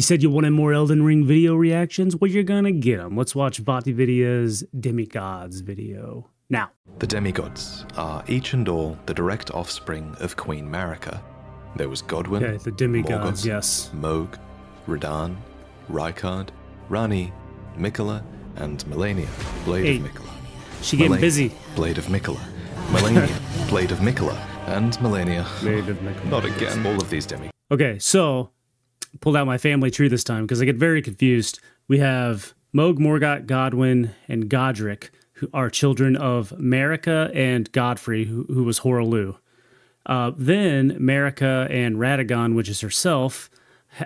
You said you wanted more Elden Ring video reactions? Well, you're gonna get them. Let's watch VaatiVidya's Demigods video now. The demigods are each and all the direct offspring of Queen Marika. There was Godwyn, Okay, the demigods, Morgott, yes. Mohg, Radahn, Rykard, Ranni, Miquella, and Malenia, Blade Hey, of Miquella. She getting Malenia, busy. Blade of Miquella. Malenia, Blade of Miquella. And Malenia. Blade of Miquella. Not again. All of these demi. Okay, so pulled out my family tree this time because I get very confused. We have Mohg, Morgott, Godwyn, and Godrick, who are children of Marika and Godfrey, who, who was Hoarah Loux. Uh, then Marika and Radagon, which is herself,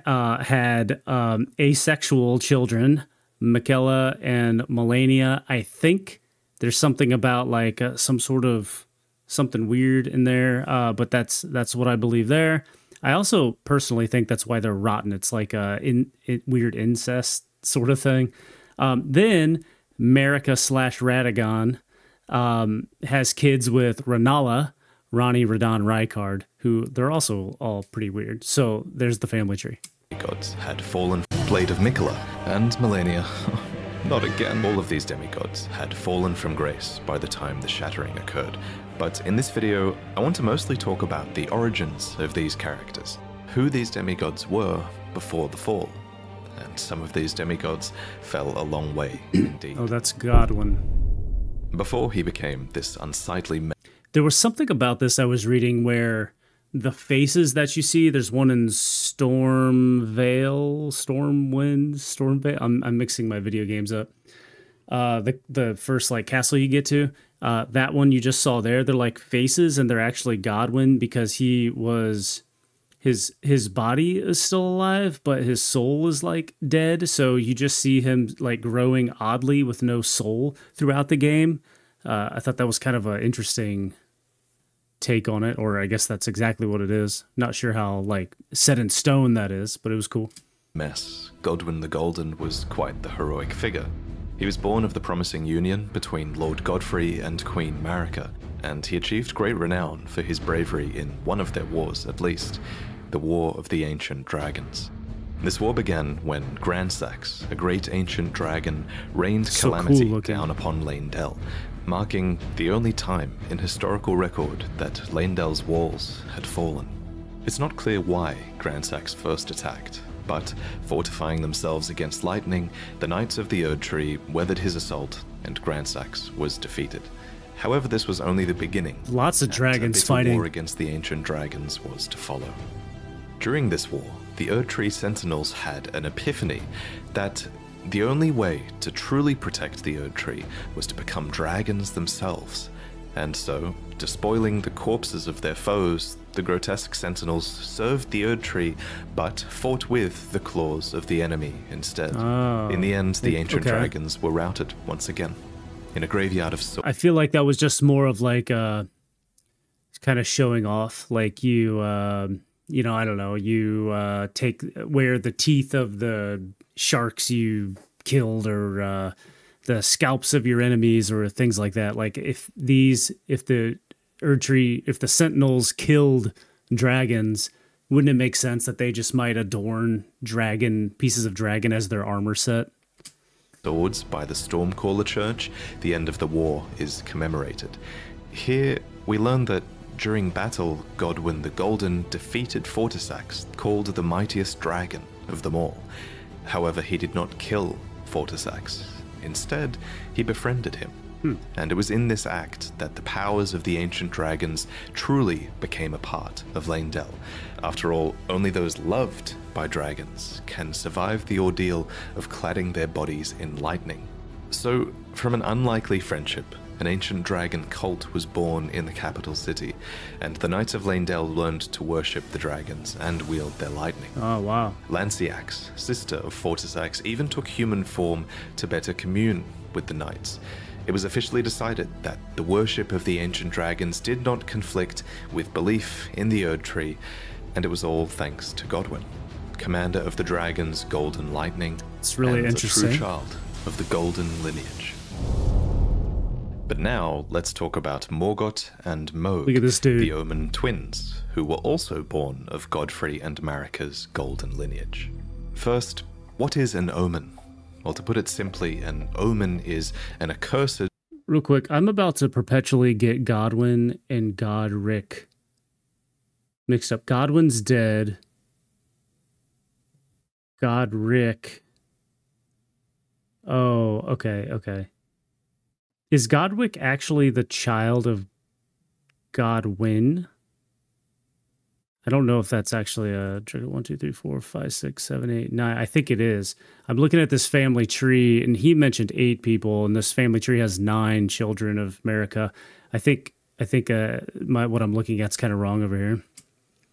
uh, had um, asexual children, Miquella and Malenia. I think there's something about like uh, some sort of something weird in there, uh, but that's that's what I believe there. I also personally think that's why they're rotten. It's like a in, weird incest sort of thing. Um, then Marika slash Radagon um, has kids with Rennala, Ranni, Radahn, Rykard, who they're also all pretty weird. So there's the family tree. Demigods had fallen. Blade of Miquella and Malenia. Not again. All of these demigods had fallen from grace by the time the shattering occurred. But in this video, I want to mostly talk about the origins of these characters, who these demigods were before the fall. And some of these demigods fell a long way indeed. Oh, that's Godwyn. Before he became this unsightly me- There was something about this I was reading where the faces that you see, there's one in Stormveil, Storm Wind, Stormveil. I'm, I'm mixing my video games up. Uh, the the first like castle you get to, uh, that one you just saw there, they're like faces and they're actually Godwyn because he was his his body is still alive, but his soul is like dead. So you just see him like growing oddly with no soul throughout the game. Uh, I thought that was kind of an interesting take on it, or I guess that's exactly what it is. Not sure how like set in stone that is, but it was cool. mess, Godwyn the Golden was quite the heroic figure. He was born of the promising union between Lord Godfrey and Queen Marika, and he achieved great renown for his bravery in one of their wars, at least, the War of the Ancient Dragons. This war began when Gransax, a great ancient dragon, rained So calamity looking. down upon Leyndell, marking the only time in historical record that Leyndell's walls had fallen. It's not clear why Gransax first attacked, but fortifying themselves against lightning, the Knights of the Erd Tree weathered his assault, and Gransax was defeated. However, this was only the beginning. Lots of dragons fighting. war against the ancient dragons was to follow. During this war, the Erd Tree Sentinels had an epiphany that the only way to truly protect the Erd Tree was to become dragons themselves. And so, despoiling the corpses of their foes, the grotesque sentinels served the Erd Tree, but fought with the claws of the enemy instead. Oh, In the end, the ancient okay. dragons were routed once again. In a graveyard of swords. I feel like that was just more of like uh kind of showing off like you um you know I don't know you uh take where the teeth of the sharks you killed or uh the scalps of your enemies or things like that like if these if the Erdtree if the sentinels killed dragons wouldn't it make sense that they just might adorn dragon pieces of dragon as their armor set swords by the Stormcaller Church, the end of the war is commemorated. Here, we learn that during battle, Godwyn the Golden defeated Fortissax, called the mightiest dragon of them all. However, he did not kill Fortissax. Instead, he befriended him. Hmm. And it was in this act that the powers of the ancient dragons truly became a part of Leyndell. After all, only those loved by dragons can survive the ordeal of cladding their bodies in lightning. So, from an unlikely friendship, an ancient dragon cult was born in the capital city, and the Knights of Leyndell learned to worship the dragons and wield their lightning. oh wow Lansseax, sister of Fortissax, even took human form to better commune with the knights. It was officially decided that the worship of the ancient dragons did not conflict with belief in the Erd Tree, and it was all thanks to Godwyn, commander of the dragons' golden lightning, It's really and a true child of the golden lineage. But now let's talk about Morgott and Mohg, Look at this dude. the Omen twins, who were also born of Godfrey and Marika's golden lineage. First, what is an omen? Well, to put it simply, an omen is an accursed. Real quick, I'm about to perpetually get Godwyn and Godrick mixed up. Godwyn's dead. Godrick. Oh, okay, okay. Is Godwick actually the child of Godwyn? I don't know if that's actually a trigger. One, two, three, four, five, six, seven, eight, nine. I think it is. I'm looking at this family tree, and he mentioned eight people, and this family tree has nine children of Marika. I think I think uh, my what I'm looking at's kind of wrong over here.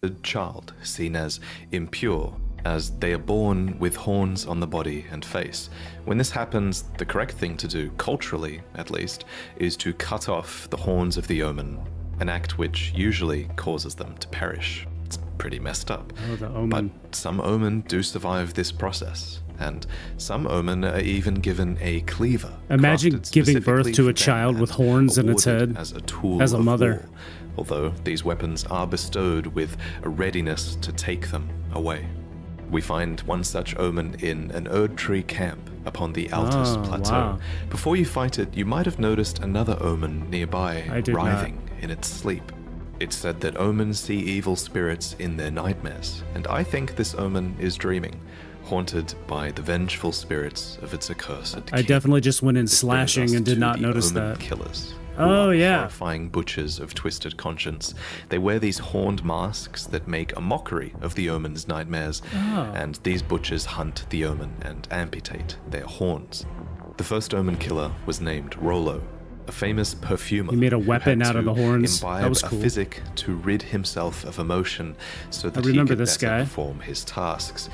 The child seen as impure, as they are born with horns on the body and face. When this happens, the correct thing to do, culturally at least, is to cut off the horns of the omen, an act which usually causes them to perish It's pretty messed up. Oh, the omen. But some omen do survive this process, and some omen are even given a cleaver. Imagine giving birth to a child with horns in its head as a tool as a mother. war, although these weapons are bestowed with a readiness to take them away. We find one such omen in an Erd tree camp upon the Altus Oh, Plateau. wow. Before you fight it, you might have noticed another omen nearby, did not. writhing in its sleep. It's said that omens see evil spirits in their nightmares, and I think this omen is dreaming, haunted by the vengeful spirits of its accursed I kin. definitely just went in This slashing and did not notice that. Killers. Oh, yeah. Horrifying butchers of twisted conscience. They wear these horned masks that make a mockery of the omen's nightmares, Oh. and these butchers hunt the omen and amputate their horns. The first omen killer was named Rollo, a famous perfumer. He made a weapon out of the horns. Imbibe That was cool. a physic to rid himself of emotion, so that remember he could this better guy. perform his tasks.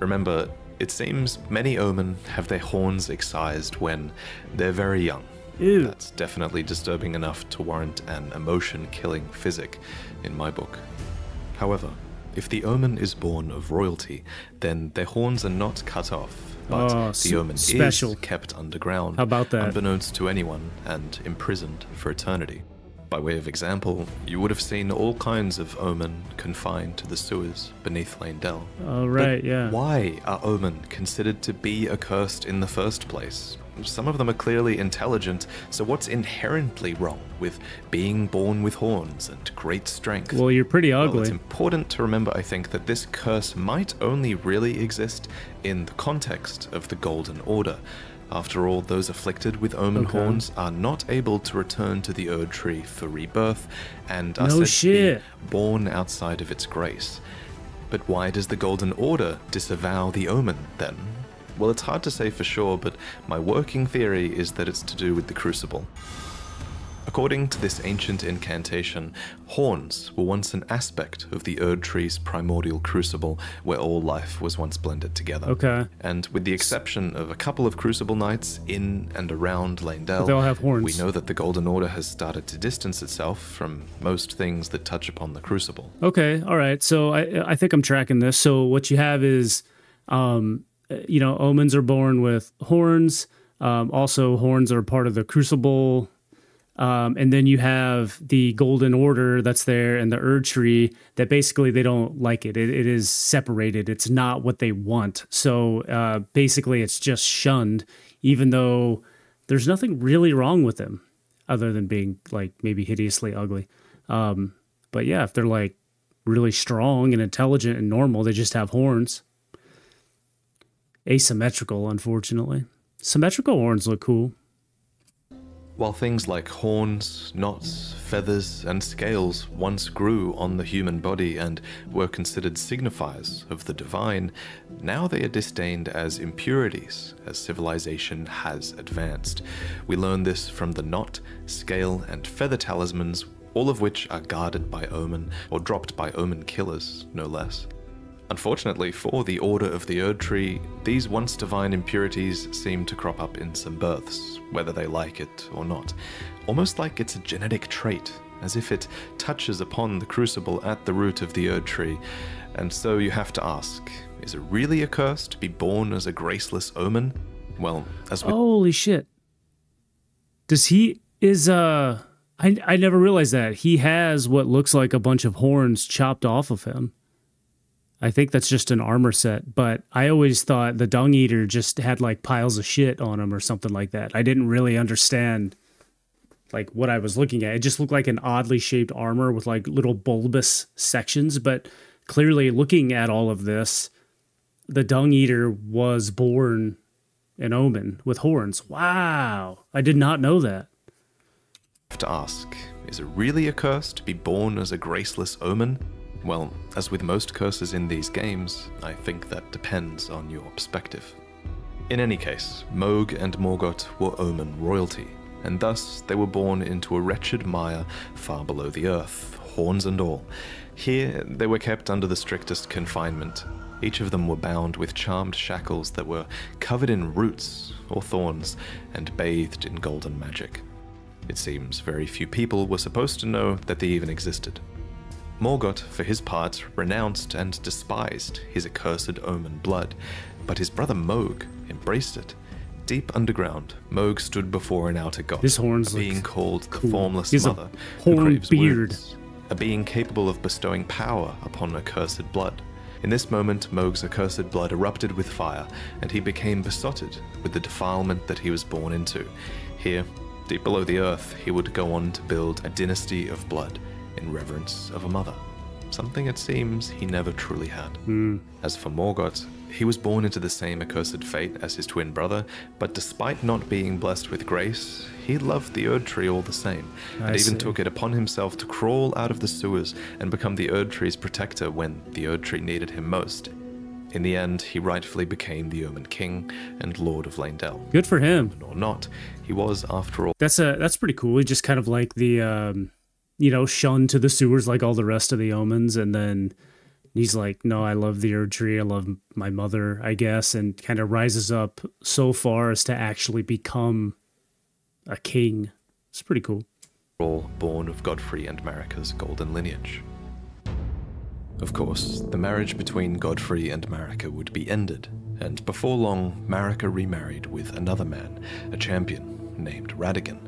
Remember, it seems many omen have their horns excised when they're very young. Ew. That's definitely disturbing enough to warrant an emotion killing physic in my book. However, if the omen is born of royalty, then their horns are not cut off, but Oh, the omen special. is kept underground, How about that? unbeknownst to anyone, and imprisoned for eternity. By way of example, you would have seen all kinds of omen confined to the sewers beneath Leyndell. Oh, But yeah. Why are omen considered to be accursed in the first place? Some of them are clearly intelligent, so what's inherently wrong with being born with horns and great strength? Well, you're pretty Well, it's important to remember, I think, that this curse might only really exist in the context of the Golden Order. After all, those afflicted with omen Okay. horns are not able to return to the Erd Tree for rebirth and are No said shit. to be born outside of its grace. But why does the Golden Order disavow the omen then? Well, it's hard to say for sure, but my working theory is that it's to do with the Crucible. According to this ancient incantation, horns were once an aspect of the Erd Tree's primordial crucible where all life was once blended together. Okay. And with the exception of a couple of crucible knights in and around Leyndell, They all have horns. we know that the Golden Order has started to distance itself from most things that touch upon the crucible. Okay, all right. So I I think I'm tracking this. So what you have is, um, you know, omens are born with horns. Um, also, horns are part of the crucible. Um, and then you have the golden order that's there and the Erd tree that basically they don't like it. it. It is separated. It's not what they want. So uh, basically, it's just shunned, even though there's nothing really wrong with them other than being like maybe hideously ugly. Um, but yeah, if they're like really strong and intelligent and normal, they just have horns. Asymmetrical, unfortunately. Symmetrical horns look cool. While things like horns, knots, feathers, and scales once grew on the human body and were considered signifiers of the divine, now they are disdained as impurities as civilization has advanced. We learn this from the knot, scale, and feather talismans, all of which are guarded by omen or dropped by omen killers, no less. Unfortunately for the Order of the Erd Tree, these once divine impurities seem to crop up in some births, whether they like it or not. Almost like it's a genetic trait, as if it touches upon the crucible at the root of the Erd Tree. And so you have to ask is it really a curse to be born as a graceless omen? Well, as with Holy shit. Does he is uh I I never realized that. He has what looks like a bunch of horns chopped off of him. I think that's just an armor set, but I always thought the Dung Eater just had like piles of shit on him or something like that. I didn't really understand like what I was looking at. It just looked like an oddly shaped armor with like little bulbous sections, but clearly looking at all of this, the Dung Eater was born an omen with horns. Wow. I did not know that. To ask, is it really a curse to be born as a graceless omen? Well, as with most curses in these games, I think that depends on your perspective. In any case, Mohg and Morgott were omen royalty, and thus they were born into a wretched mire far below the earth, horns and all. Here they were kept under the strictest confinement. Each of them were bound with charmed shackles that were covered in roots or thorns and bathed in golden magic. It seems very few people were supposed to know that they even existed. Morgott, for his part, renounced and despised his accursed omen blood, but his brother Mohg embraced it. Deep underground, Mohg stood before an outer god, His horns a being called the cool. Formless He has a Mother, who craves beard. wounds, a being capable of bestowing power upon accursed blood. In this moment, Mohg's accursed blood erupted with fire, and he became besotted with the defilement that he was born into. Here, deep below the earth, he would go on to build a dynasty of blood in reverence of a mother. Something it seems he never truly had. As for Morgott, he was born into the same accursed fate as his twin brother, but despite not being blessed with grace, he loved the Erd Tree all the same, and I even took it upon himself to crawl out of the sewers and become the Erd Tree's protector when the Erd Tree needed him most. In the end, he rightfully became the Omen King and Lord of Leyndell. Good for him. Or not, he was, after all, That's a that's pretty cool. He just kind of like the um you know, shunned to the sewers like all the rest of the omens and then he's like, No, I love the Erd tree, I love my mother, I guess, and kind of rises up so far as to actually become a king. It's pretty cool. all born of Godfrey and Marika's golden lineage. Of course, the marriage between Godfrey and Marika would be ended, and before long, Marika remarried with another man, a champion named Radagon,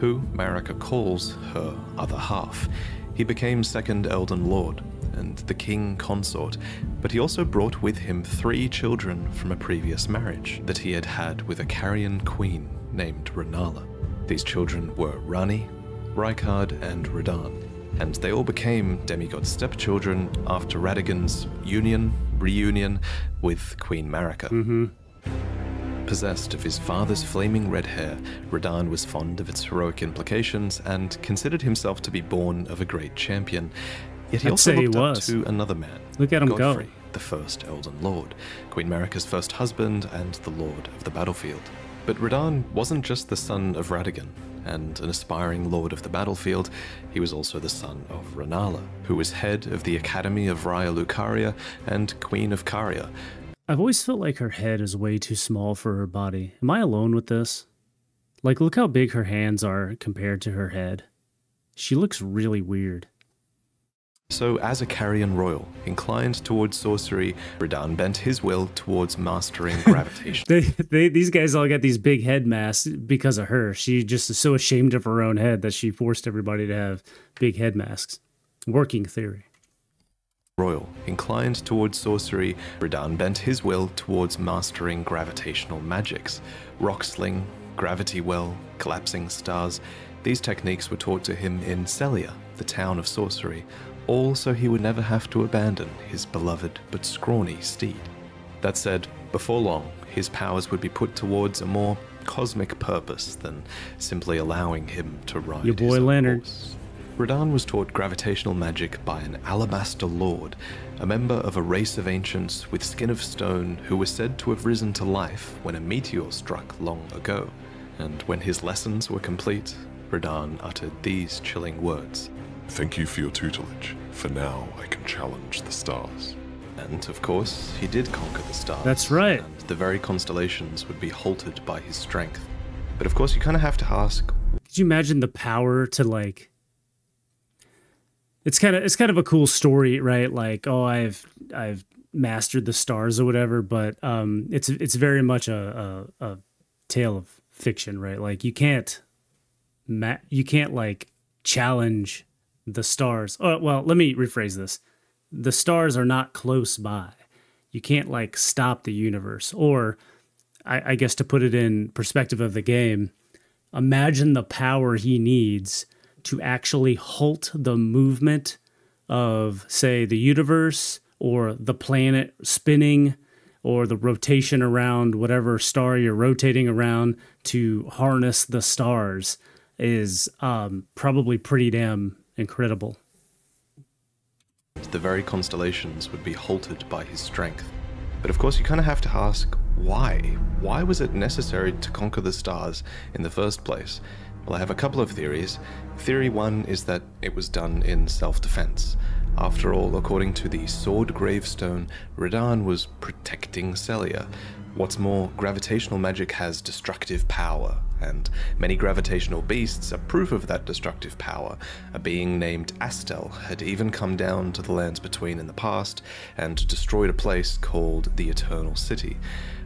who Marika calls her other half. He became second Elden Lord and the king consort, but he also brought with him three children from a previous marriage that he had had with a Carian queen named Rennala. These children were Ranni, Rykard, and Radahn, and they all became demigod stepchildren after Radagon's union, reunion with Queen Marika. Mm-hmm. Possessed of his father's flaming red hair, Radahn was fond of its heroic implications and considered himself to be born of a great champion. Yet he I'd also say he looked up was. to another man, Look at him go. Godfrey, the first Elden Lord, Queen Marika's first husband and the Lord of the Battlefield. But Radahn wasn't just the son of Radagon and an aspiring Lord of the Battlefield, he was also the son of Rennala, who was head of the Academy of Raya Lucaria and Queen of Caria, I've always felt like her head is way too small for her body. Am I alone with this? Like look how big her hands are compared to her head. She looks really weird. So, as a Carian royal, inclined towards sorcery, Radahn bent his will towards mastering gravitation. They, they these guys all got these big head masks because of her. She just is so ashamed of her own head that she forced everybody to have big head masks. Working theory. Royal, inclined towards sorcery, Radahn bent his will towards mastering gravitational magics. Rock sling, gravity well, collapsing stars. These techniques were taught to him in Sellia, the town of sorcery, all so he would never have to abandon his beloved but scrawny steed. That said, before long, his powers would be put towards a more cosmic purpose than simply allowing him to ride Your boy Leonard. horse. Radahn was taught gravitational magic by an alabaster lord, a member of a race of ancients with skin of stone who was said to have risen to life when a meteor struck long ago. And when his lessons were complete, Radahn uttered these chilling words. Thank you for your tutelage. For now, I can challenge the stars. And of course, he did conquer the stars. That's right. And the very constellations would be halted by his strength. But of course, you kind of have to ask Could you imagine the power to like it's kind of it's kind of a cool story, right? Like, oh, I've I've mastered the stars or whatever, but um it's it's very much a a, a tale of fiction, right? Like you can't ma- you can't like challenge the stars. Oh, well, let me rephrase this. the stars are not close by. You can't like stop the universe. Or, I, I guess to put it in perspective of the game, imagine the power he needs to actually halt the movement of, say, the universe or the planet spinning or the rotation around whatever star you're rotating around to harness the stars is um, probably pretty damn incredible. The very constellations would be halted by his strength. But of course, you kind of have to ask why? Why was it necessary to conquer the stars in the first place? Well, I have a couple of theories. Theory one is that it was done in self defense. After all, according to the sword gravestone, Radahn was protecting Sellia. What's more, gravitational magic has destructive power, and many gravitational beasts are proof of that destructive power. A being named Astel had even come down to the lands between in the past and destroyed a place called the Eternal City.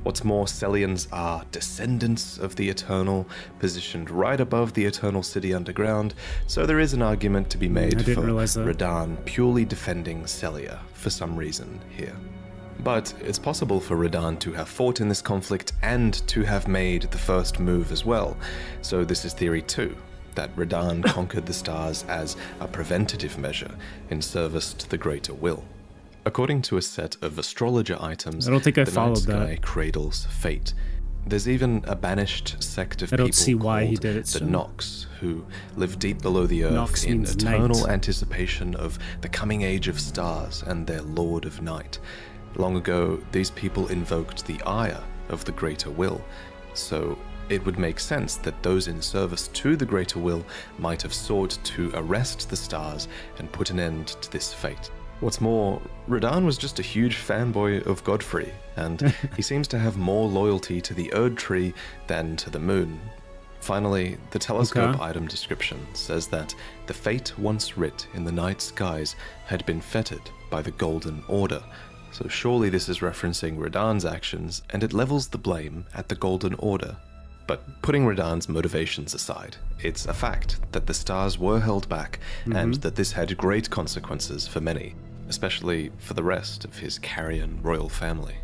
What's more, Sellians are descendants of the Eternal, positioned right above the Eternal City underground, so there is an argument to be made for Radahn purely defending Sellia for some reason here. But it's possible for Radahn to have fought in this conflict and to have made the first move as well. So this is theory two, that Radahn conquered the stars as a preventative measure in service to the greater will. According to a set of astrologer items, I don't think I the followed that. cradles fate. There's even a banished sect of I don't people see why he did it the so. Nox, who live deep below the earth Nox in means eternal night. anticipation of the coming age of stars and their lord of night. Long ago, these people invoked the ire of the greater will, so it would make sense that those in service to the greater will might have sought to arrest the stars and put an end to this fate. What's more, Radahn was just a huge fanboy of Godfrey, and he seems to have more loyalty to the Erd Tree than to the moon. Finally, the telescope Okay. item description says that the fate once writ in the night skies had been fettered by the Golden Order. So surely this is referencing Radahn's actions, and it levels the blame at the Golden Order. But putting Radahn's motivations aside, it's a fact that the stars were held back, and mm-hmm. that this had great consequences for many, especially for the rest of his Carian royal family.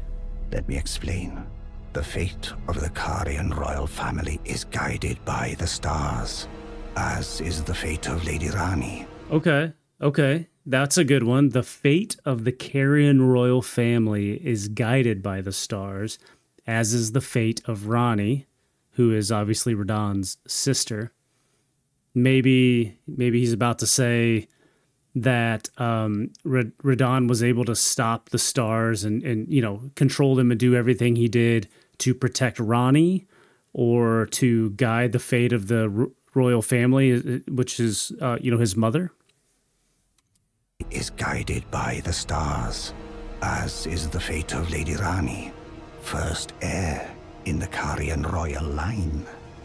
Let me explain. The fate of the Carian royal family is guided by the stars, as is the fate of Lady Ranni. Okay, okay. That's a good one. The fate of the Carian royal family is guided by the stars, as is the fate of Ranni, who is obviously Radahn's sister. Maybe, maybe he's about to say that um, Ra- Radahn was able to stop the stars and, and you know control them and do everything he did to protect Ranni, or to guide the fate of the royal family, which is uh, you know his mother. Is guided by the stars, as is the fate of Lady Ranni, first heir in the Carian royal line.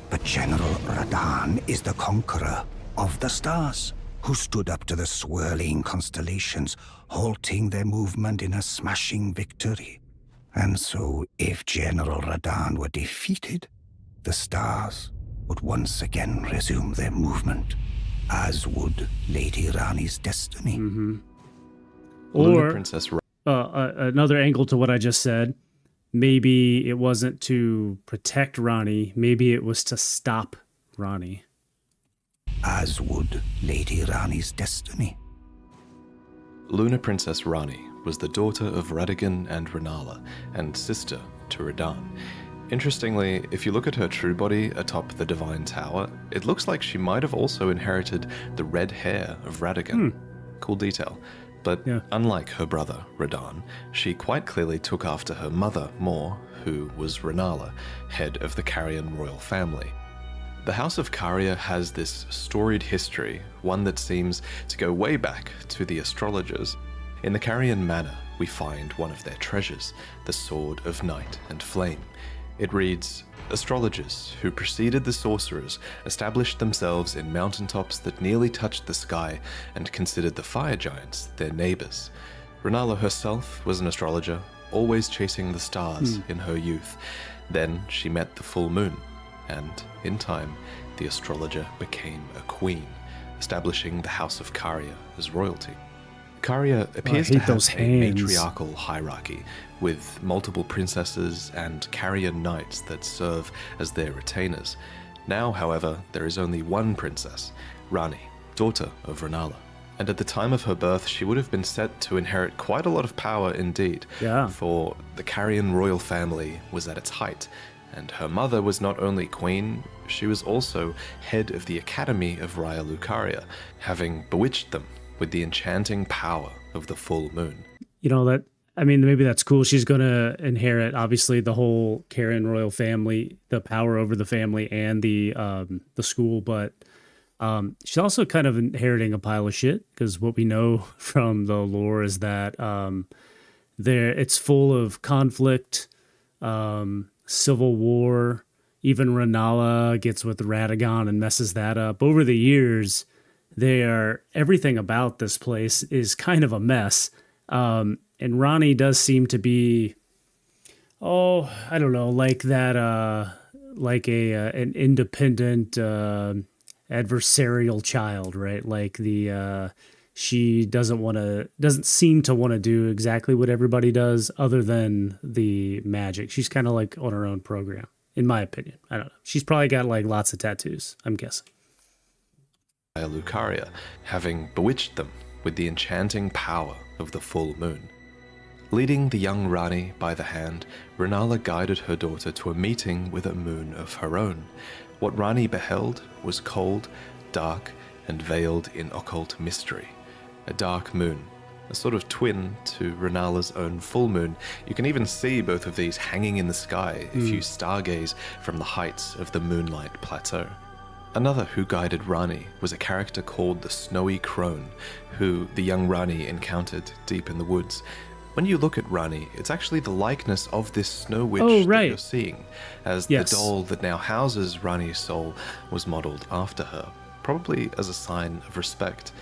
But General Radahn is the conqueror of the stars, who stood up to the swirling constellations, halting their movement in a smashing victory. And so, if General Radahn were defeated, the stars would once again resume their movement, as would Lady Ranni's destiny. Luna Or Princess Ra- uh, uh, another angle to what I just said. Maybe it wasn't to protect Ranni. Maybe it was to stop Ranni. As would Lady Ranni's destiny. Luna Princess Ranni was the daughter of Radagon and Rennala, and sister to Radahn. Interestingly, if you look at her true body atop the Divine Tower, it looks like she might have also inherited the red hair of Radagon. Hmm. Cool detail. But Yeah. unlike her brother, Radahn, she quite clearly took after her mother more, who was Rennala, head of the Carian royal family. The House of Caria has this storied history, one that seems to go way back to the astrologers. In the Carian Manor, we find one of their treasures, the Sword of Night and Flame. It reads Astrologers who preceded the sorcerers established themselves in mountaintops that nearly touched the sky and considered the fire giants their neighbors. Rennala herself was an astrologer, always chasing the stars hmm. in her youth. Then she met the full moon, and in time, the astrologer became a queen, establishing the House of Caria as royalty. Lucaria appears to have a matriarchal hierarchy with multiple princesses and Carian knights that serve as their retainers. Now, however, there is only one princess, Ranni, daughter of Rennala. And at the time of her birth, she would have been set to inherit quite a lot of power indeed. Yeah. For the Carian royal family was at its height, and her mother was not only queen, she was also head of the Academy of Raya Lucaria, having bewitched them with the enchanting power of the full moon. you know that i mean maybe that's cool she's going to inherit obviously the whole carian royal family the power over the family and the um the school but um she's also kind of inheriting a pile of shit because what we know from the lore is that um there it's full of conflict um civil war even rennala gets with radagon and messes that up. Over the years they are everything about this place is kind of a mess. Um and ranni does seem to be oh i don't know like that uh like a uh, an independent uh adversarial child right? Like the uh she doesn't want to doesn't seem to want to do exactly what everybody does other than the magic she's kind of like on her own program in my opinion i don't know she's probably got like lots of tattoos i'm guessing Lucaria, having bewitched them with the enchanting power of the full moon. Leading the young Ranni by the hand, Rennala guided her daughter to a meeting with a moon of her own. What Ranni beheld was cold, dark, and veiled in occult mystery. A dark moon, a sort of twin to Rennala's own full moon. You can even see both of these hanging in the sky if you hmm. stargaze from the heights of the Moonlight Plateau. Another who guided Ranni was a character called the Snowy Crone, who the young Ranni encountered deep in the woods. When you look at Ranni, it's actually the likeness of this snow witch Oh, that you're seeing, as Yes. the doll that now houses Ranni's soul was modeled after her, probably as a sign of respect.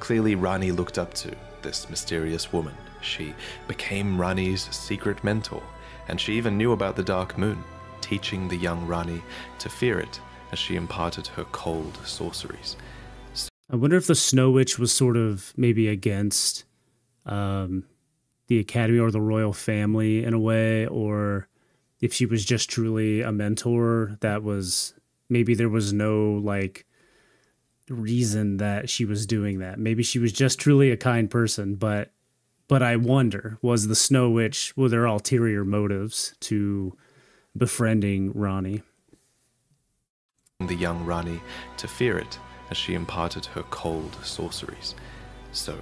Clearly, Ranni looked up to this mysterious woman. She became Ranni's secret mentor, and she even knew about the Dark Moon, teaching the young Ranni to fear it as she imparted her cold sorceries. I wonder if the Snow Witch was sort of maybe against um, the Academy or the royal family in a way, or if she was just truly a mentor that was maybe there was no like reason that she was doing that. Maybe she was just truly a kind person, but but I wonder was the Snow Witch were there ulterior motives to befriending Ranni? the young Ranni to fear it as she imparted her cold sorceries. So,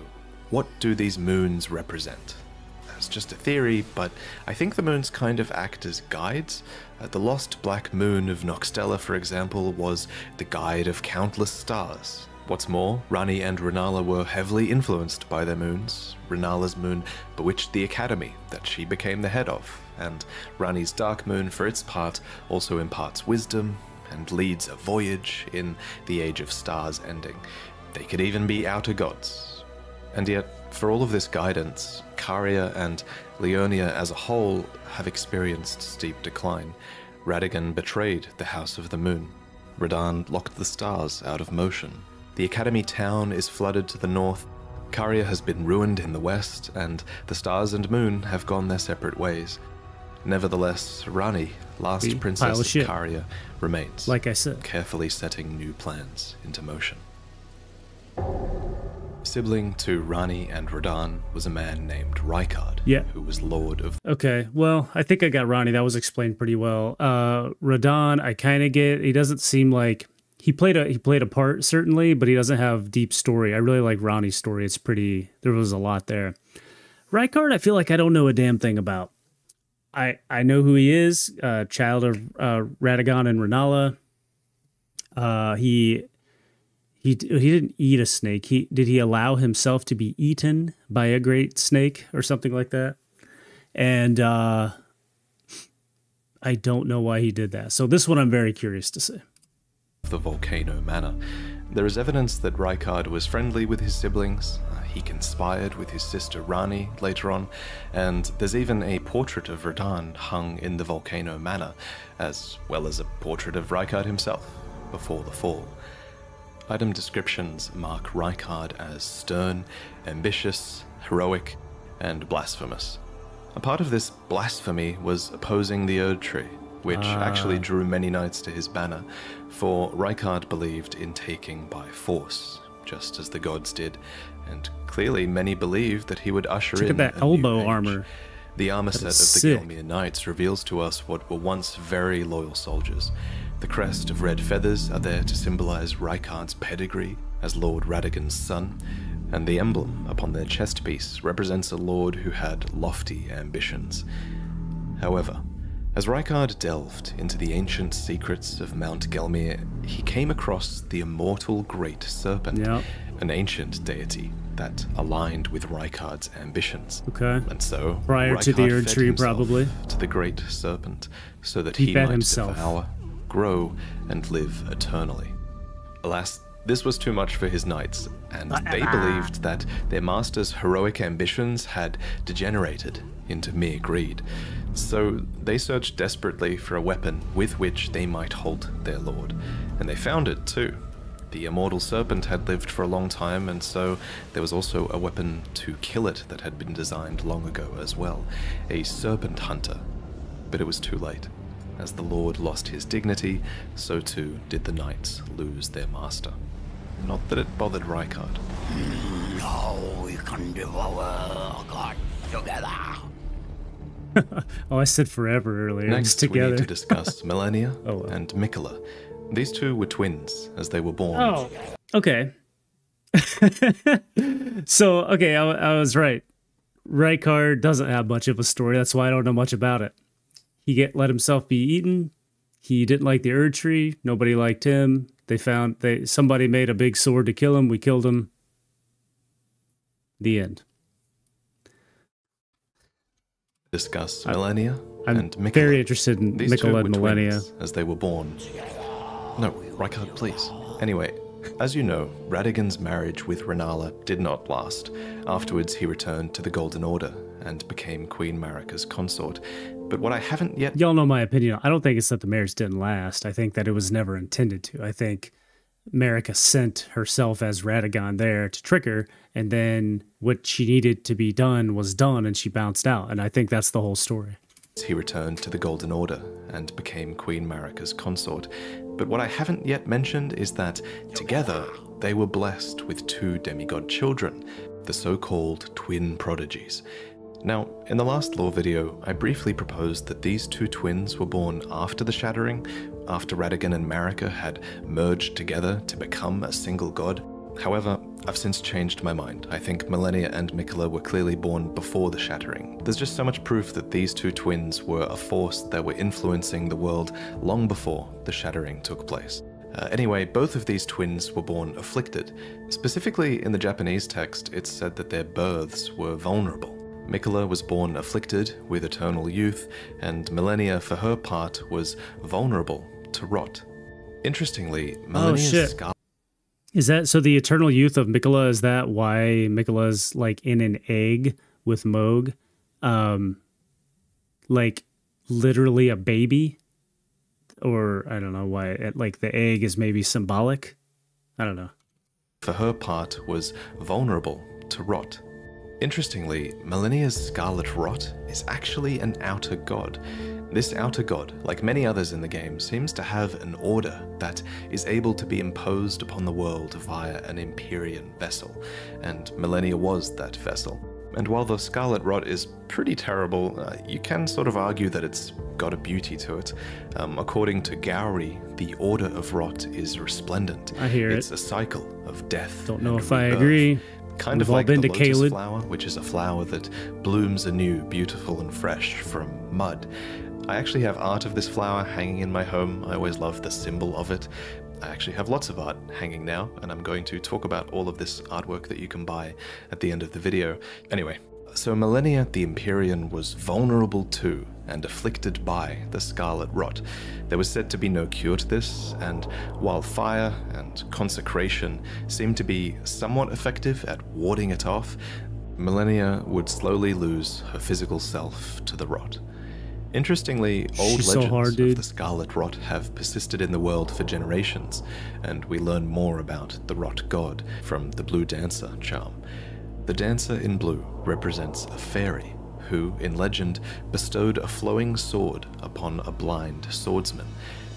what do these moons represent? Just a theory, but I think the moons kind of act as guides. Uh, the lost black moon of Nokstella, for example, was the guide of countless stars. What's more, Ranni and Rennala were heavily influenced by their moons. Rennala's moon bewitched the academy that she became the head of, and Ranni's dark moon, for its part, also imparts wisdom and leads a voyage in the Age of Stars ending. They could even be outer gods. And yet, for all of this guidance, Caria and Liurnia as a whole have experienced steep decline. Radagon betrayed the House of the Moon. Radahn locked the stars out of motion. The Academy town is flooded to the north. Caria has been ruined in the west, and the stars and moon have gone their separate ways. Nevertheless, Ranni, last We- princess of shit. Caria, remains, Like I said. carefully setting new plans into motion. Sibling to Ranni and Radahn was a man named Rykard, Yeah. who was lord of Okay, well, I think I got Ranni. That was explained pretty well. Uh Radahn, I kind of get. He doesn't seem like he played a he played a part certainly, but he doesn't have deep story. I really like Ranni's story. It's pretty. There was a lot there. Rykard, I feel like I don't know a damn thing about. I I know who he is. Uh, child of uh, Radagon and Rennala. Uh, he he he didn't eat a snake. He did he allow himself to be eaten by a great snake or something like that? And uh, I don't know why he did that. So this one I'm very curious to see. the Volcano Manor. There is evidence that Rykard was friendly with his siblings. Uh, he conspired with his sister Ranni later on, and there's even a portrait of Radahn hung in the Volcano Manor, as well as a portrait of Rykard himself before the fall. Item descriptions mark Rykard as stern, ambitious, heroic, and blasphemous. A part of this blasphemy was opposing the Erd Tree, which ah. actually drew many knights to his banner, for Rykard believed in taking by force, just as the gods did, and clearly many believed that he would usher Look in at that elbow armor. The armor set of the sick. Gelmir Knights reveals to us what were once very loyal soldiers. The crest of red feathers are there to symbolize Rykard's pedigree as Lord Radagon's son, and the emblem upon their chest piece represents a lord who had lofty ambitions. However, as Rykard delved into the ancient secrets of Mount Gelmir, he came across the immortal Great Serpent, Yep. an ancient deity that aligned with Rykard's ambitions. Okay. And so, Prior to the Rykard Erd Tree, probably. to the great serpent, so that He he, might himself. devour, grow, and live eternally. Alas, this was too much for his knights, and they believed that their master's heroic ambitions had degenerated into mere greed. So they searched desperately for a weapon with which they might halt their lord, and they found it too. The immortal serpent had lived for a long time, and so there was also a weapon to kill it that had been designed long ago as well a serpent hunter. But it was too late. As the Lord lost his dignity, so too did the knights lose their master. Not that it bothered Rykard. Now we can devour God together. Oh, I said forever earlier. Next, Just we need to discuss Malenia Oh, well. and Miquella. These two were twins as they were born. Oh, okay. so, okay, I, I was right. Rykard doesn't have much of a story. That's why I don't know much about it. He get let himself be eaten. He didn't like the Erd Tree. Nobody liked him. They found they somebody made a big sword to kill him. We killed him. The end. Discuss Malenia I'm and very interested in These were Malenia. as they were born. No, Rykard, please. Anyway, as you know, Radagon's marriage with Rennala did not last. Afterwards, he returned to the Golden Order and became Queen Marika's consort. But what I haven't yet Y'all know my opinion. I don't think it's that the marriage didn't last. I think that it was never intended to. I think Marika sent herself as Radagon there to trick her, and then what she needed to be done was done, and she bounced out. And I think that's the whole story. he returned to the Golden Order and became Queen Marika's consort. But what I haven't yet mentioned is that together they were blessed with two demigod children, the so called twin prodigies. Now, in the last lore video, I briefly proposed that these two twins were born after the Shattering, after Radagon and Marika had merged together to become a single god. However, I've since changed my mind. I think Malenia and Miquella were clearly born before the Shattering. There's just so much proof that these two twins were a force that were influencing the world long before the Shattering took place. Uh, anyway, both of these twins were born afflicted. Specifically, in the Japanese text, it's said that their births were vulnerable. Miquella was born afflicted with eternal youth, and Malenia, for her part, was vulnerable to rot. Interestingly, Malenia's shit. scar- Is that so? The eternal youth of Miquella is that why Miquella's like in an egg with Mohg, um, like literally a baby, or I don't know why. Like the egg is maybe symbolic. I don't know. for her part, was vulnerable to rot. Interestingly, Malenia's scarlet rot is actually an outer god. This outer god, like many others in the game, seems to have an order that is able to be imposed upon the world via an Empyrean vessel, and Malenia was that vessel. And while the Scarlet Rot is pretty terrible, uh, you can sort of argue that it's got a beauty to it. Um, according to Gowry, the Order of Rot is resplendent. I hear it. it's a cycle of death. Don't know if I agree. Kind We've of like been the to lotus flower, which is a flower that blooms anew, beautiful and fresh from mud. I actually have art of this flower hanging in my home. I always love the symbol of it. I actually have lots of art hanging now, and I'm going to talk about all of this artwork that you can buy at the end of the video. Anyway, so Malenia the Empyrean was vulnerable to and afflicted by the Scarlet Rot. There was said to be no cure to this, and while fire and consecration seemed to be somewhat effective at warding it off, Malenia would slowly lose her physical self to the rot. Interestingly, old She's so legends hard, of the Scarlet Rot have persisted in the world for generations, and we learn more about the Rot God from the Blue Dancer charm. The dancer in blue represents a fairy who, in legend, bestowed a flowing sword upon a blind swordsman.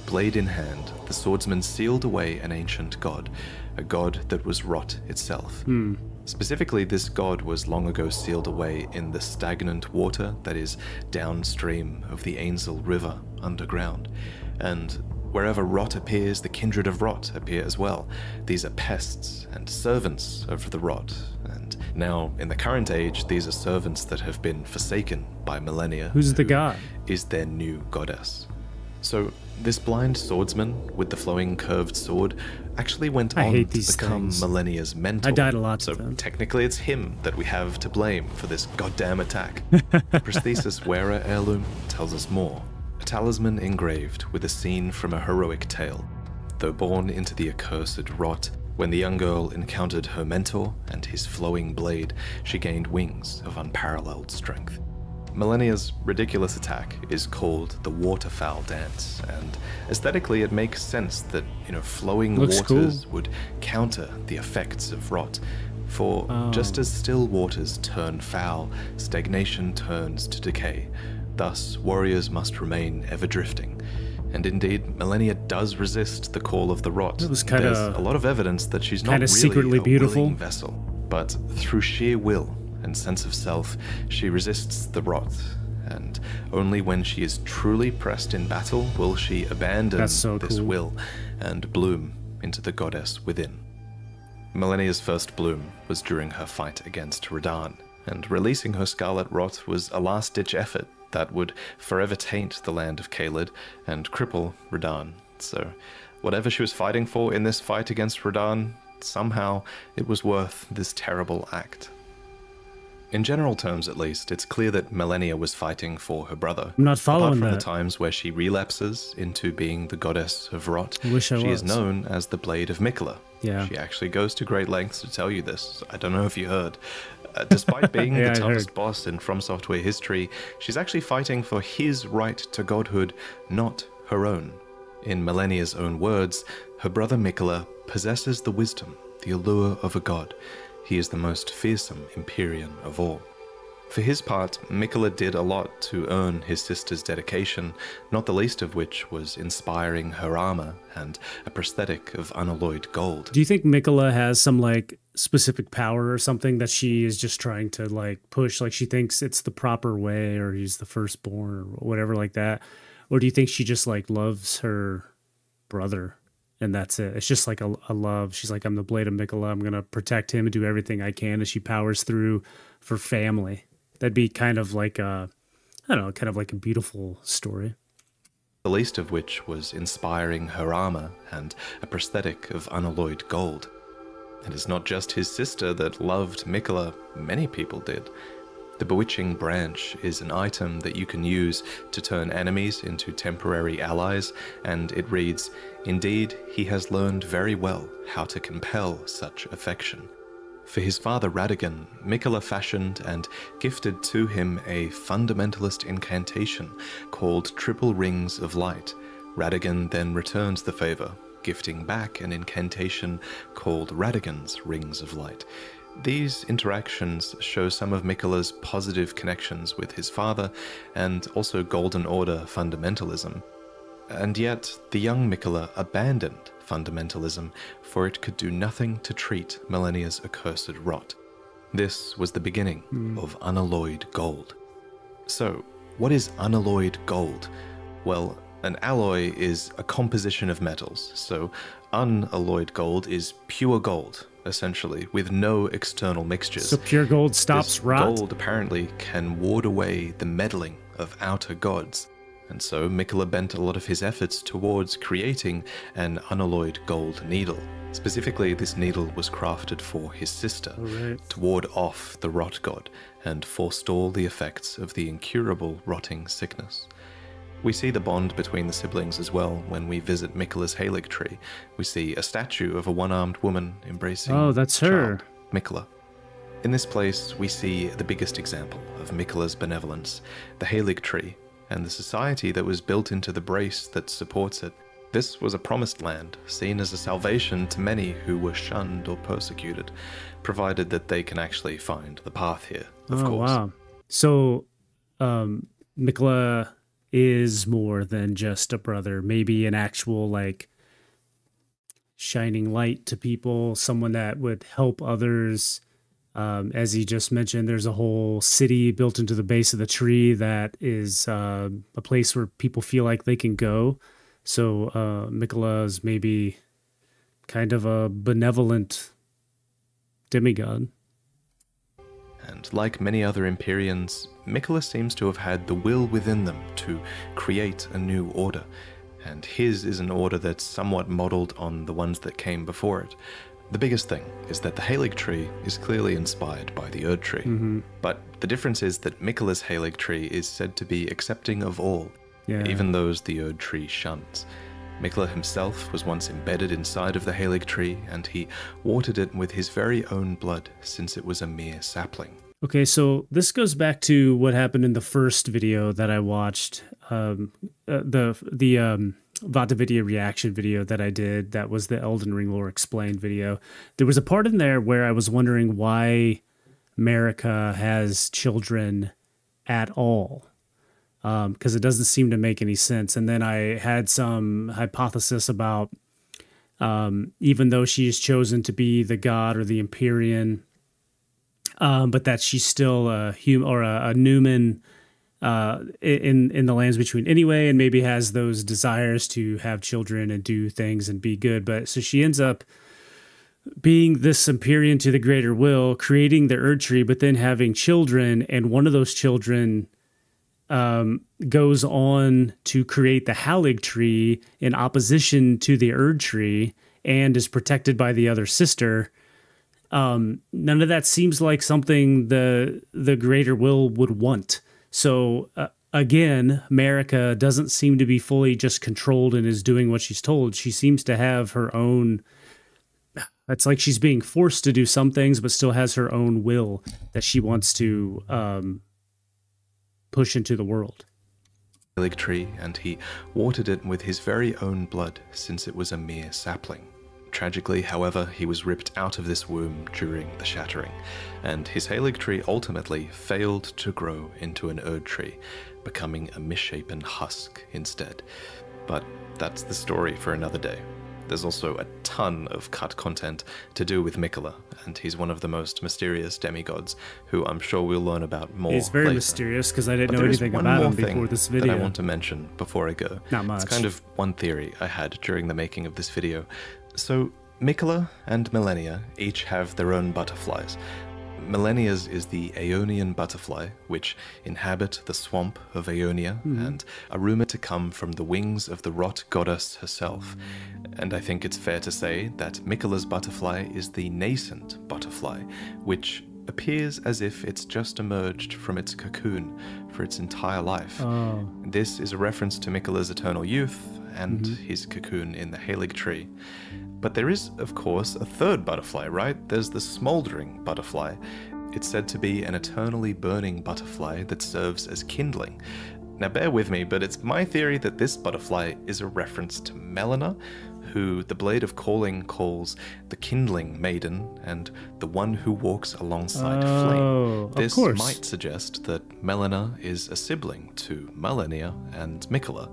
Blade in hand, the swordsman sealed away an ancient god, a god that was rot itself. Hmm. Specifically, this god was long ago sealed away in the stagnant water that is downstream of the Ainsel River underground. And wherever rot appears, the kindred of rot appear as well. These are pests and servants of the rot. Now, in the current age, these are servants that have been forsaken by Malenia. Who's the god? Is their new goddess. So, this blind swordsman with the flowing curved sword actually went I on hate to become things. Malenia's mentor. I died a lot So, them. technically, it's him that we have to blame for this goddamn attack. the Prosthesis wearer heirloom tells us more. A talisman engraved with a scene from a heroic tale. Though born into the accursed rot, when the young girl encountered her mentor and his flowing blade, she gained wings of unparalleled strength. Malenia's ridiculous attack is called the waterfowl dance, and aesthetically it makes sense that, you know, flowing Looks waters cool. would counter the effects of rot. For oh. just as still waters turn foul, stagnation turns to decay. Thus, warriors must remain ever drifting. And indeed, Malenia does resist the call of the rot. It was kinda- There's a lot of evidence that she's not really secretly a beautiful. vessel. But through sheer will and sense of self, she resists the rot. And only when she is truly pressed in battle will she abandon so this cool. will and bloom into the goddess within. Malenia's first bloom was during her fight against Radahn, and releasing her scarlet rot was a last ditch effort that would forever taint the land of Caelid and cripple Radahn. So, whatever she was fighting for in this fight against Radahn, somehow it was worth this terrible act. In general terms, at least, it's clear that Malenia was fighting for her brother. I'm not Apart following from the times where she relapses into being the goddess of rot, I she is known as the Blade of Miquella. Yeah. She actually goes to great lengths to tell you this. I don't know if you heard. Uh, despite being Yeah, I the toughest heard. boss in From Software history, she's actually fighting for his right to godhood, not her own. In Malenia's own words, her brother Miquella possesses the wisdom, the allure of a god. He is the most fearsome Empyrean of all. For his part, Miquella did a lot to earn his sister's dedication, not the least of which was inspiring her armor and a prosthetic of unalloyed gold. Do you think Miquella has some like specific power or something that she is just trying to like push? Like she thinks it's the proper way or he's the firstborn or whatever like that? Or do you think she just like loves her brother and that's it? It's just like a, a love. She's like, I'm the blade of Miquella. I'm going to protect him and do everything I can as she powers through for family. That'd be kind of like a, I don't know, kind of like a beautiful story. the least of which was inspiring her armor and a prosthetic of unalloyed gold. It's not just his sister that loved Miquella, many people did. The Bewitching Branch is an item that you can use to turn enemies into temporary allies, and it reads Indeed, he has learned very well how to compel such affection. For his father Radagon, Miquella fashioned and gifted to him a fundamentalist incantation called Triple Rings of Light. Radagon then returns the favor, gifting back an incantation called Radagon's Rings of Light. These interactions show some of Miquella's positive connections with his father and also Golden Order fundamentalism. And yet, the young Miquella abandoned fundamentalism, for it could do nothing to treat Malenia's accursed rot. This was the beginning hmm. of unalloyed gold. So, what is unalloyed gold? Well, an alloy is a composition of metals, so unalloyed gold is pure gold, essentially, with no external mixtures. So pure gold stops This rot. Gold apparently can ward away the meddling of outer gods, and so Miquella bent a lot of his efforts towards creating an unalloyed gold needle. Specifically, this needle was crafted for his sister right. to ward off the rot god and forestall the effects of the incurable rotting sickness. We see the bond between the siblings as well when we visit Miquella's Halig tree. We see a statue of a one-armed woman embracing Oh, that's her. child, Miquella. In this place, we see the biggest example of Miquella's benevolence, the Halig tree. And the society that was built into the brace that supports it. This was a promised land, seen as a salvation to many who were shunned or persecuted, provided that they can actually find the path here, of oh, course. Wow. So, um, Miquella is more than just a brother, maybe an actual, like, shining light to people, someone that would help others. Um, as he just mentioned, there's a whole city built into the base of the tree that is uh, a place where people feel like they can go. So uh, Miquella is maybe kind of a benevolent demigod. And like many other Empyreans, Miquella seems to have had the will within them to create a new order, and his is an order that's somewhat modelled on the ones that came before it. The biggest thing is that the Halig tree is clearly inspired by the Erd tree, Mm-hmm. but the difference is that Miquella's Halig tree is said to be accepting of all, Yeah. even those the Erd tree shuns. Miquella himself was once embedded inside of the Halig tree, and he watered it with his very own blood since it was a mere sapling. Okay, so this goes back to what happened in the first video that I watched, um, uh, the the um, VaatiVidya reaction video that I did. That was the Elden Ring lore explained video. There was a part in there where I was wondering why Marika has children at all, because it doesn't seem to make any sense. And then I had some hypothesis about um, even though she is chosen to be the god or the Empyrean um, but that she's still a human or a, a Numen uh, in in the lands between anyway, and maybe has those desires to have children and do things and be good. But so she ends up being this Empyrean to the greater will, creating the Erd tree, but then having children, and one of those children um, goes on to create the Halig tree in opposition to the Erd tree, and is protected by the other sister um, none of that seems like something the the greater will would want. So uh, again, Marika doesn't seem to be fully just controlled and is doing what she's told. She seems to have her own. It's like she's being forced to do some things, but still has her own will that she wants to um, push into the world. Tree, and he watered it with his very own blood since it was a mere sapling. Tragically, however, he was ripped out of this womb during the shattering, and his Halig tree ultimately failed to grow into an Erd tree, becoming a misshapen husk instead. But that's the story for another day. There's also a ton of cut content to do with Miquella, and he's one of the most mysterious demigods, who I'm sure we'll learn about more. He's very later. mysterious because I didn't But know anything about him before this That video. I want to mention before I go. Not much. It's kind of one theory I had during the making of this video. So, Miquella and Malenia each have their own butterflies. Malenia's is the Aeonian butterfly, which inhabit the swamp of Aeonia hmm. and are rumored to come from the wings of the rot goddess herself. And I think it's fair to say that Miquella's butterfly is the nascent butterfly, which appears as if it's just emerged from its cocoon for its entire life. Oh, This is a reference to Miquella's eternal youth and mm-hmm. his cocoon in the Halig tree. But there is, of course, a third butterfly, right? There's the smouldering butterfly. It's said to be an eternally burning butterfly that serves as kindling. Now, bear with me, but it's my theory that this butterfly is a reference to Melina, who the Blade of Calling calls the kindling maiden and the one who walks alongside Oh, flame. This course. might suggest that Melina is a sibling to Malenia and Miquella.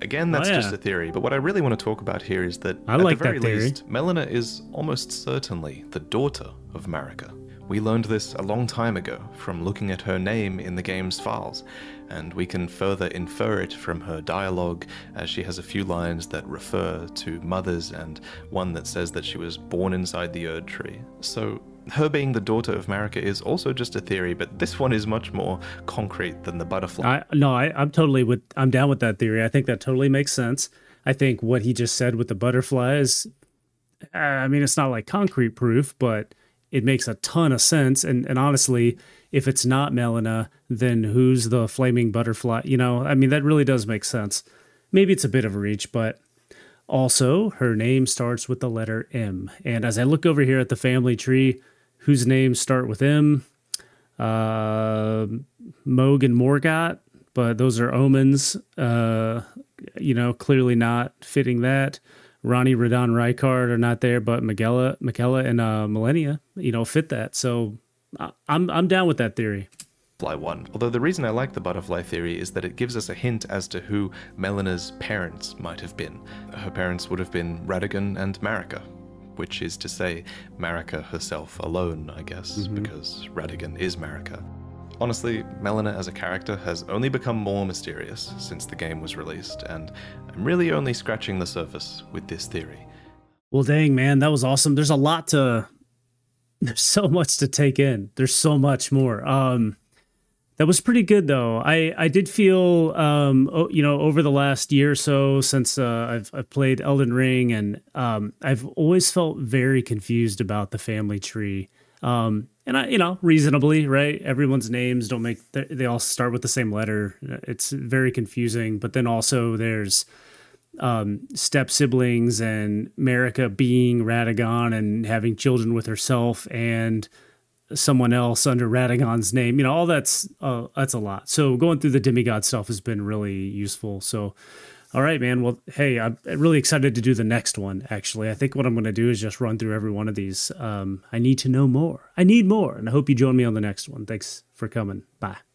Again, that's Oh, just a theory, but what I really want to talk about here is that I at like the very least, Melina is almost certainly the daughter of Marika. We learned this a long time ago from looking at her name in the game's files, and we can further infer it from her dialogue as she has a few lines that refer to mothers and one that says that she was born inside the Erd tree. So, her being the daughter of Marika is also just a theory, but this one is much more concrete than the butterfly. I no, I, I'm totally with. I'm down with that theory. I think that totally makes sense. I think what he just said with the butterflies. I mean, it's not like concrete proof, but it makes a ton of sense. And and honestly, if it's not Melina, then who's the flaming butterfly? You know, I mean, that really does make sense. Maybe it's a bit of a reach, but also her name starts with the letter M. And as I look over here at the family tree, whose names start with M? Uh, Mohg and Morgott, but those are omens. Uh, you know, clearly not fitting that. Ranni, Radahn, Rykard are not there, but Miquella, Miquella and uh, Malenia, you know, fit that. So I'm I'm down with that theory. Butterfly one. Although the reason I like the butterfly theory is that it gives us a hint as to who Melina's parents might have been. Her parents would have been Radagon and Marika, which is to say, Marika herself alone, I guess, mm-hmm. because Radagon is Marika. Honestly, Melina as a character has only become more mysterious since the game was released, and I'm really only scratching the surface with this theory. Well, dang, man, that was awesome. There's a lot to. There's so much to take in. There's so much more. Um, that was pretty good though. I I did feel um you know over the last year or so since uh, I've I've played Elden Ring and um I've always felt very confused about the family tree. Um and I you know reasonably right everyone's names don't make they all start with the same letter. It's very confusing. But then also there's um, step siblings and Marika being Radagon and having children with herself and someone else under Radagon's name. You know, all that's uh, that's a lot. So going through the demigod stuff has been really useful. So, all right, man. Well, hey, I'm really excited to do the next one. Actually, I think what I'm going to do is just run through every one of these. Um, I need to know more. I need more, and I hope you join me on the next one. Thanks for coming. Bye.